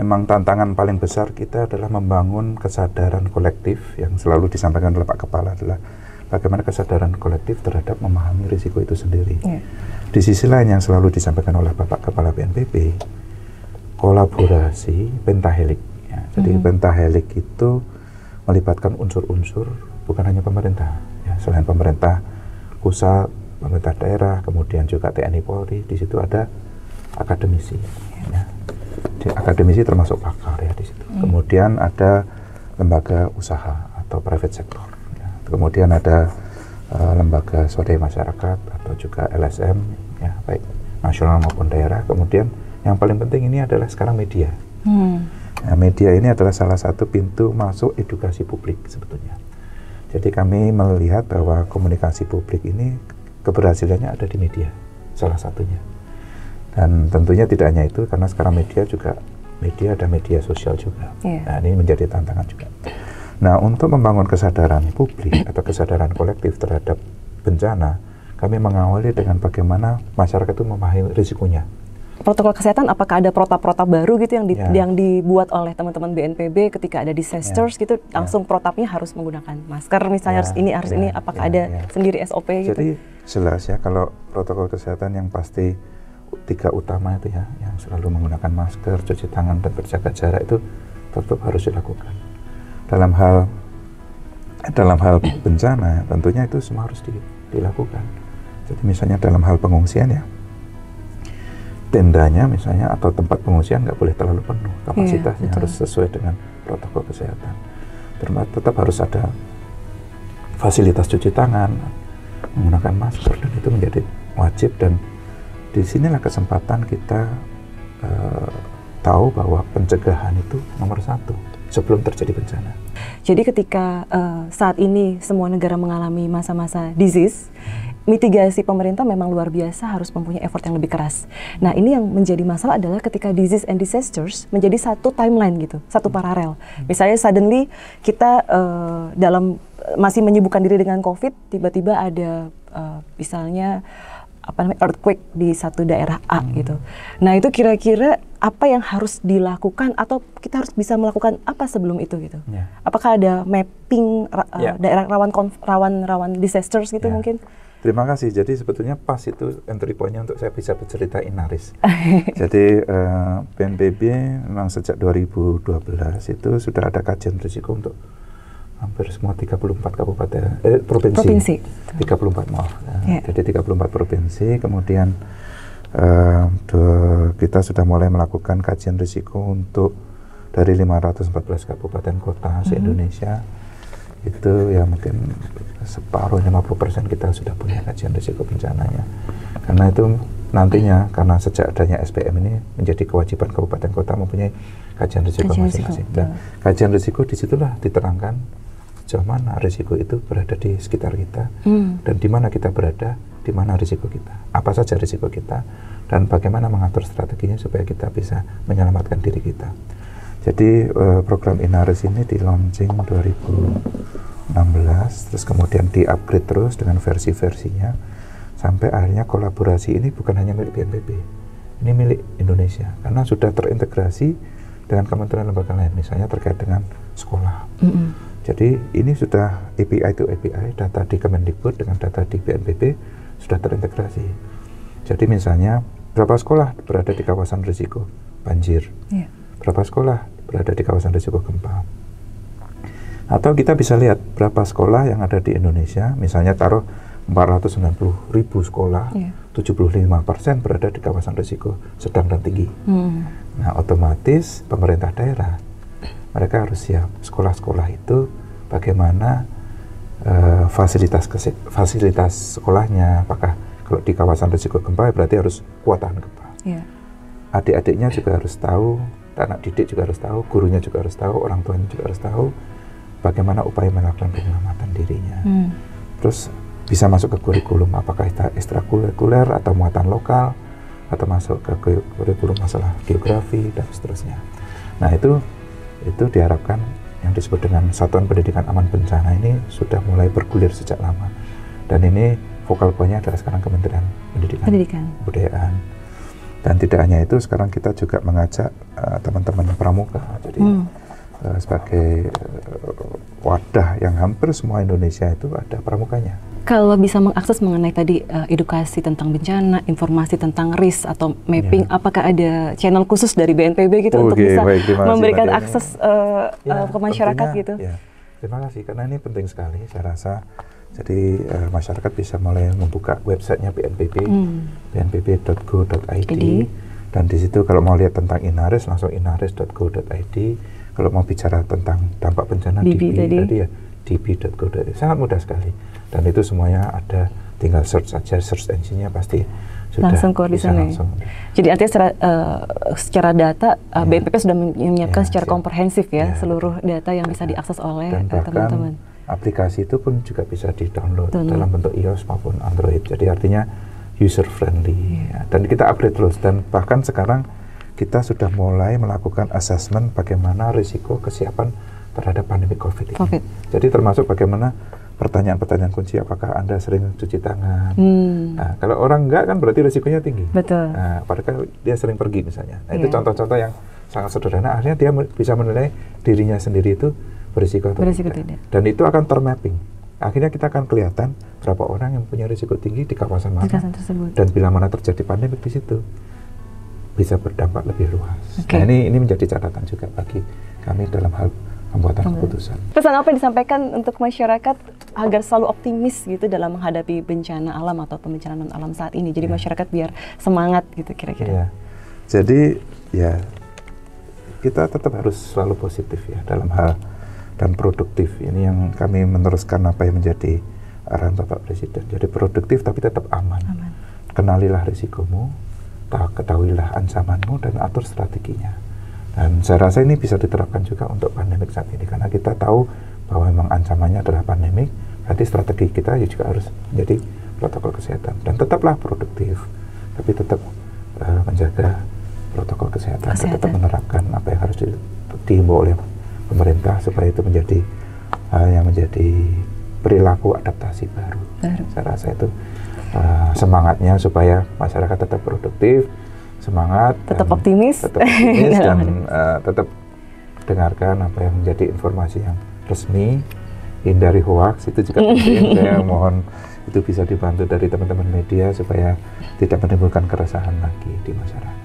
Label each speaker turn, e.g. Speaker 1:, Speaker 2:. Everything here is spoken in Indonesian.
Speaker 1: memang tantangan paling besar kita adalah membangun kesadaran kolektif yang selalu disampaikan oleh Pak Kepala adalah bagaimana kesadaran kolektif terhadap memahami risiko itu sendiri. Yeah. Di sisi lain yang selalu disampaikan oleh Bapak Kepala BNPB, kolaborasi pentahelik. Ya. Jadi mm -hmm. pentahelik itu melibatkan unsur-unsur bukan hanya pemerintah, ya. selain pemerintah pusat, pemerintah daerah, kemudian juga TNI Polri, di situ ada akademisi. Ya di akademisi termasuk pakar ya di situ. Hmm. Kemudian ada lembaga usaha atau private sector. Ya. Kemudian ada uh, lembaga swadaya masyarakat atau juga LSM ya baik nasional maupun daerah. Kemudian yang paling penting ini adalah sekarang media. Hmm. Nah, media ini adalah salah satu pintu masuk edukasi publik sebetulnya. Jadi kami melihat bahwa komunikasi publik ini keberhasilannya ada di media salah satunya. Dan tentunya tidak hanya itu, karena sekarang media juga media ada media sosial juga. Yeah. Nah, ini menjadi tantangan juga. Nah, untuk membangun kesadaran publik atau kesadaran kolektif terhadap bencana, kami mengawali dengan bagaimana masyarakat itu memahami risikonya.
Speaker 2: Protokol kesehatan, apakah ada protap-protap baru gitu yang di, yeah. yang dibuat oleh teman-teman BNPB ketika ada disasters yeah. gitu, ya. langsung yeah. protapnya harus menggunakan masker, misalnya yeah. harus ini harus yeah. ini, apakah yeah. ada yeah. sendiri SOP gitu?
Speaker 1: Jadi jelas ya, kalau protokol kesehatan yang pasti tiga utama itu ya yang selalu menggunakan masker, cuci tangan dan berjaga jarak itu tetap harus dilakukan. Dalam hal dalam hal bencana tentunya itu semua harus di, dilakukan. Jadi misalnya dalam hal pengungsian ya tendanya misalnya atau tempat pengungsian nggak boleh terlalu penuh kapasitasnya yeah, harus sesuai dengan protokol kesehatan. Tetap harus ada fasilitas cuci tangan, menggunakan masker dan itu menjadi wajib dan di sinilah kesempatan kita uh, tahu bahwa pencegahan itu nomor satu sebelum terjadi bencana.
Speaker 2: Jadi ketika uh, saat ini semua negara mengalami masa-masa disease, mitigasi pemerintah memang luar biasa harus mempunyai effort yang lebih keras. Nah ini yang menjadi masalah adalah ketika disease and disasters menjadi satu timeline gitu, satu paralel. Misalnya suddenly kita uh, dalam masih menyibukkan diri dengan COVID, tiba-tiba ada uh, misalnya apa namanya earthquake di satu daerah A hmm. gitu. Nah itu kira-kira apa yang harus dilakukan atau kita harus bisa melakukan apa sebelum itu gitu? Yeah. Apakah ada mapping uh, yeah. daerah rawan rawan rawan disasters gitu yeah. mungkin?
Speaker 1: Terima kasih. Jadi sebetulnya pas itu entry pointnya untuk saya bisa bercerita Inaris. Jadi uh, eh, BNPB memang sejak 2012 itu sudah ada kajian risiko untuk hampir semua 34 kabupaten eh, provinsi. provinsi. 34 maaf. Ya. Yeah. Jadi 34 provinsi kemudian uh, kita sudah mulai melakukan kajian risiko untuk dari 514 kabupaten kota mm -hmm. se-Indonesia itu ya mungkin separuh 50 persen kita sudah punya kajian risiko bencananya karena itu nantinya karena sejak adanya SPM ini menjadi kewajiban kabupaten kota mempunyai kajian risiko masing-masing. Nah, kajian risiko di situlah diterangkan sejauh mana risiko itu berada di sekitar kita hmm. dan di mana kita berada, di mana risiko kita, apa saja risiko kita, dan bagaimana mengatur strateginya supaya kita bisa menyelamatkan diri kita. Jadi uh, program Inaris ini di launching 2016, terus kemudian di upgrade terus dengan versi-versinya, sampai akhirnya kolaborasi ini bukan hanya milik BNPB, ini milik Indonesia karena sudah terintegrasi dengan kementerian lembaga lain, misalnya terkait dengan sekolah. Mm -hmm jadi ini sudah API itu API, data di Kemendikbud dengan data di BNPB sudah terintegrasi. Jadi misalnya berapa sekolah berada di kawasan risiko banjir, yeah. berapa sekolah berada di kawasan risiko gempa. Atau kita bisa lihat berapa sekolah yang ada di Indonesia, misalnya taruh 490 ribu sekolah, yeah. 75 persen berada di kawasan risiko sedang dan tinggi. Mm. Nah, otomatis pemerintah daerah mereka harus siap. Sekolah-sekolah itu bagaimana uh, fasilitas fasilitas sekolahnya? Apakah kalau di kawasan risiko gempa berarti harus kuat tahan gempa? Yeah. adik-adiknya juga harus tahu anak didik juga harus tahu gurunya juga harus tahu orang tuanya juga harus tahu bagaimana upaya melakukan penyelamatan dirinya. Hmm. terus bisa masuk ke kurikulum apakah ekstrakurikuler atau muatan lokal atau masuk ke kurikulum masalah geografi dan seterusnya. Nah itu itu diharapkan yang disebut dengan Satuan Pendidikan Aman Bencana ini sudah mulai bergulir sejak lama. Dan ini vokal poinnya adalah sekarang Kementerian Pendidikan, Pendidikan. Kebudayaan. Dan tidak hanya itu, sekarang kita juga mengajak uh, teman-teman pramuka. Jadi
Speaker 2: Hmm.
Speaker 1: uh, sebagai uh, wadah yang hampir semua Indonesia itu ada pramukanya.
Speaker 2: Kalau bisa mengakses mengenai tadi uh, edukasi tentang bencana, informasi tentang risk atau mapping,
Speaker 1: Ya.
Speaker 2: apakah ada channel khusus dari BNPB gitu untuk
Speaker 1: Oke,
Speaker 2: bisa
Speaker 1: baik, kasih,
Speaker 2: memberikan akses uh,
Speaker 1: Ya,
Speaker 2: uh, ke masyarakat
Speaker 1: tentunya,
Speaker 2: gitu?
Speaker 1: ya. terima kasih karena ini penting sekali saya rasa. Jadi eh, masyarakat bisa mulai membuka websitenya BNPB,
Speaker 2: Hmm.
Speaker 1: bnpb.go.id
Speaker 2: ID.
Speaker 1: dan di situ kalau mau lihat tentang Inaris langsung inaris.go.id. Kalau mau bicara tentang dampak bencana
Speaker 2: DB
Speaker 1: DB,
Speaker 2: tadi.
Speaker 1: ya db.go.id. Sangat mudah sekali dan itu semuanya ada tinggal search saja search engine-nya pasti sudah
Speaker 2: langsung keluar di sana. ya?
Speaker 1: langsung.
Speaker 2: Jadi artinya secara, uh, secara data uh,
Speaker 1: Ya.
Speaker 2: BNPB sudah menyiapkan
Speaker 1: Ya,
Speaker 2: secara
Speaker 1: siap.
Speaker 2: komprehensif ya,
Speaker 1: Ya,
Speaker 2: seluruh data yang bisa diakses oleh uh,
Speaker 1: bahkan
Speaker 2: teman-teman.
Speaker 1: aplikasi itu pun juga bisa di-download
Speaker 2: Download.
Speaker 1: dalam bentuk iOS maupun Android. Jadi artinya user friendly ya. dan kita upgrade terus dan bahkan sekarang kita sudah mulai melakukan assessment bagaimana risiko kesiapan terhadap pandemi COVID ini.
Speaker 2: COVID.
Speaker 1: Jadi termasuk bagaimana pertanyaan-pertanyaan kunci apakah Anda sering cuci tangan.
Speaker 2: Hmm,
Speaker 1: Nah, kalau orang enggak kan berarti risikonya tinggi.
Speaker 2: betul.
Speaker 1: Nah, padahal dia sering pergi misalnya. Nah, itu
Speaker 2: Iya.
Speaker 1: contoh-contoh yang sangat sederhana. Akhirnya dia bisa menilai dirinya sendiri itu berisiko atau
Speaker 2: Berisiko
Speaker 1: tidak.
Speaker 2: tidak.
Speaker 1: Dan itu akan termapping. Akhirnya kita akan kelihatan berapa orang yang punya risiko tinggi di kawasan mana.
Speaker 2: Di kawasan tersebut.
Speaker 1: Dan bila mana terjadi pandemi di situ bisa berdampak lebih luas.
Speaker 2: Oke.
Speaker 1: Nah, ini ini menjadi catatan juga bagi kami dalam hal pembuatan
Speaker 2: Pembuatan.
Speaker 1: keputusan.
Speaker 2: Pesan apa yang disampaikan untuk masyarakat agar selalu optimis gitu dalam menghadapi bencana alam atau pembencanaan alam saat ini. Jadi
Speaker 1: Ya.
Speaker 2: masyarakat biar semangat gitu kira-kira.
Speaker 1: Iya. Jadi ya kita tetap harus selalu positif ya dalam hal dan produktif. Ini yang kami meneruskan apa yang menjadi arahan Bapak Presiden. Jadi produktif tapi tetap aman.
Speaker 2: Aman.
Speaker 1: Kenalilah risikomu, ta- ketahuilah ancamanmu dan atur strateginya. Dan saya rasa ini bisa diterapkan juga untuk pandemik saat ini karena kita tahu bahwa memang ancamannya adalah pandemik. Berarti strategi kita ya juga harus menjadi protokol kesehatan dan tetaplah produktif, tapi tetap eh, menjaga protokol kesehatan, dan tetap
Speaker 2: Kesehatan.
Speaker 1: menerapkan apa yang harus di, dihimbau oleh pemerintah supaya itu menjadi hal yang menjadi perilaku adaptasi baru.
Speaker 2: Baru.
Speaker 1: Saya rasa itu uh, semangatnya supaya masyarakat tetap produktif, semangat,
Speaker 2: Tetap
Speaker 1: dan
Speaker 2: optimis.
Speaker 1: tetap optimis dan uh, tetap dengarkan apa yang menjadi informasi yang resmi, hindari hoax itu juga penting. Saya mohon itu bisa dibantu dari teman-teman media supaya tidak menimbulkan keresahan lagi di masyarakat.